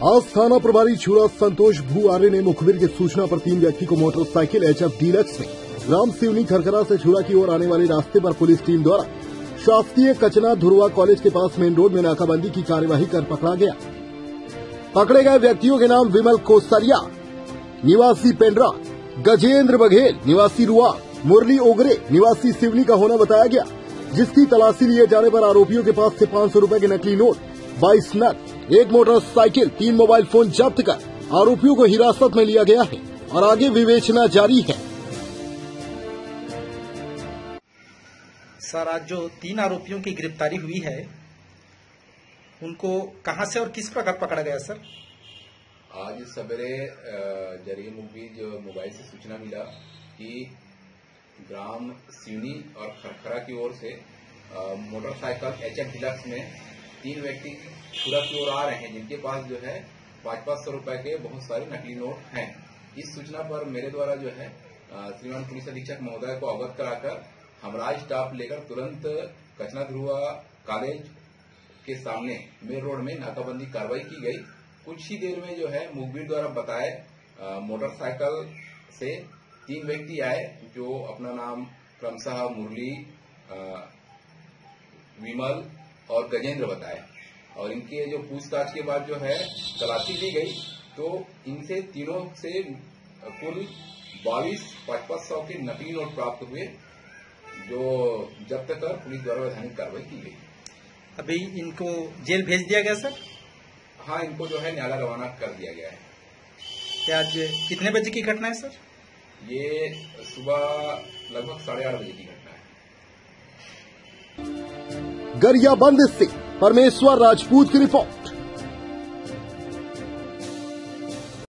आज थाना प्रभारी छुरा संतोष भू आर्य ने मुखबिर की सूचना पर तीन व्यक्ति को मोटरसाइकिल एचएफ डीलक्स में ग्राम सिवनी खरखरा से छुरा की ओर आने वाले रास्ते पर पुलिस टीम द्वारा शासकीय कचना धुरवा कॉलेज के पास मेन रोड में नाकाबंदी की कार्यवाही कर पकड़ा गया। पकड़े गए व्यक्तियों के नाम विमल कोसरिया, निवासी पेंड्रा, गजेंद्र बघेल, निवासी रुआ, मुरली ओगरे, निवासी सिवनी का होना बताया गया, जिसकी तलाशी लिए जाने पर आरोपियों के पास से पाँच सौ रुपये के नकली नोट, बाईस नग एक मोटरसाइकिल तीन मोबाइल फ़ोन जब्त कर आरोपियों को हिरासत में लिया गया है और आगे विवेचना जारी है। सर आज जो तीन आरोपियों की गिरफ्तारी हुई है उनको कहाँ से और किस प्रकार पकड़ा गया सर? आज सवेरे ज़रिए मुखबिर जो मोबाइल से सूचना मिला कि ग्राम सिवनी और खरखरा की ओर से मोटरसाइकिल एच एफ़ डिलक्स में तीन व्यक्ति छुरा की ओर आ रहे हैं, जिनके पास जो है पाँच पाँच सौ रुपये के बहुत सारे नकली नोट हैं। इस सूचना पर मेरे द्वारा जो है श्रीमान पुलिस अधीक्षक महोदय को अवगत कराकर हमराज स्टाफ लेकर तुरंत कचना ध्रुवा कॉलेज के सामने मेन रोड में नाकाबंदी कार्रवाई की गई। कुछ ही देर में जो है, मुखबिर द्वारा बताए मोटरसाइकिल से तीन व्यक्ति आए, जो अपना नाम क्रमशः मुरली विमल और गजेंद्र बताए और इनके जो पूछताछ के बाद जो है तलाशी ली गई। तो इनसे तीनों से कुल बाईस पाँच पाँच सौ के नकली नोट प्राप्त हुए जो जब्त कर पुलिस द्वारा वैधानिक कार्रवाई की गई। अभी इनको जेल भेज दिया गया सर? हाँ इनको जो है न्यायालय रवाना कर दिया गया है। क्या आज कितने बजे की घटना है सर? ये सुबह लगभग साढ़े आठ बजे की घटना है। गरियाबंद से परमेश्वर राजपूत की रिपोर्ट।